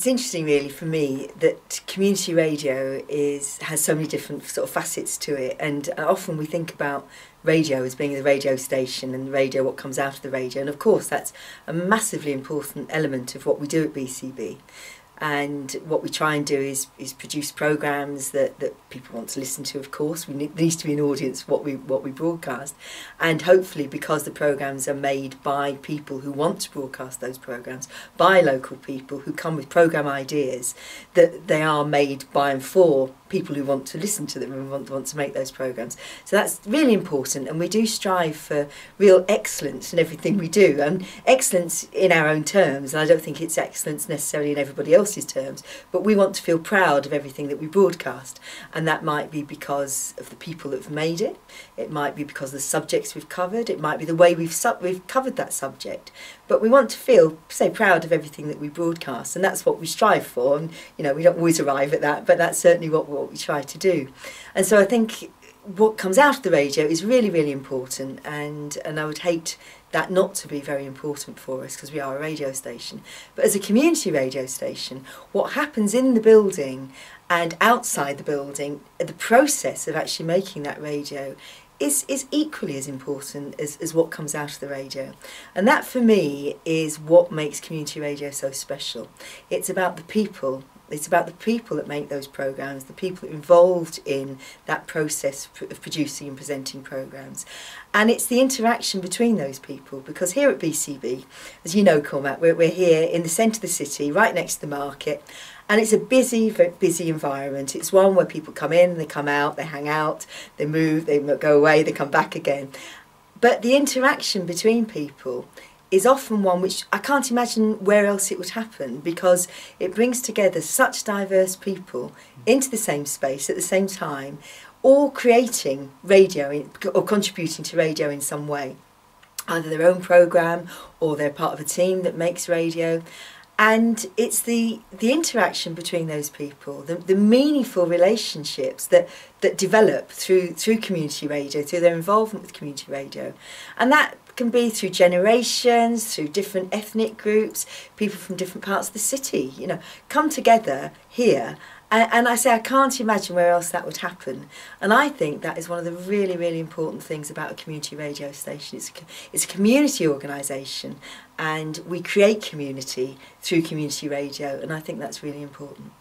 It's interesting, really, for me that community radio is has so many different sort of facets to it, and uh, often we think about radio as being the radio station and the radio what comes out of the radio, and of course that's a massively important element of what we do at BCB. And what we try and do is is produce programs that, that people want to listen to of course. We need, there needs to be an audience what we what we broadcast. And hopefully because the programs are made by people who want to broadcast those programs by local people who come with program ideas that they are made by and for people who want to listen to them and want, want to make those programs so that's really important and we do strive for real excellence in everything we do and excellence in our own terms and I don't think it's excellence necessarily in everybody else's terms, but we want to feel proud of everything that we broadcast. And that might be because of the people that have made it, it might be because of the subjects we've covered, it might be the way we've, we've covered that subject. But we want to feel, say, proud of everything that we broadcast, and that's what we strive for. And, you know, we don't always arrive at that, but that's certainly what, what we try to do. And so I think what comes out of the radio is really, really important, and, and I would hate that not to be very important for us because we are a radio station. But as a community radio station, what happens in the building and outside the building, the process of actually making that radio is, is equally as important as, as what comes out of the radio. And that for me is what makes community radio so special. It's about the people it's about the people that make those programs, the people involved in that process of producing and presenting programs. And it's the interaction between those people because here at BCB, as you know, Cormac, we're, we're here in the centre of the city, right next to the market. And it's a busy, busy environment. It's one where people come in, they come out, they hang out, they move, they go away, they come back again. But the interaction between people is often one which I can't imagine where else it would happen because it brings together such diverse people into the same space at the same time, all creating radio or contributing to radio in some way. Either their own programme or they're part of a team that makes radio. And it's the, the interaction between those people, the, the meaningful relationships that, that develop through, through community radio, through their involvement with community radio. And that can be through generations, through different ethnic groups, people from different parts of the city, you know, come together here. And, and I say, I can't imagine where else that would happen. And I think that is one of the really, really important things about a community radio station. It's a, it's a community organisation and we create community through community radio and I think that's really important.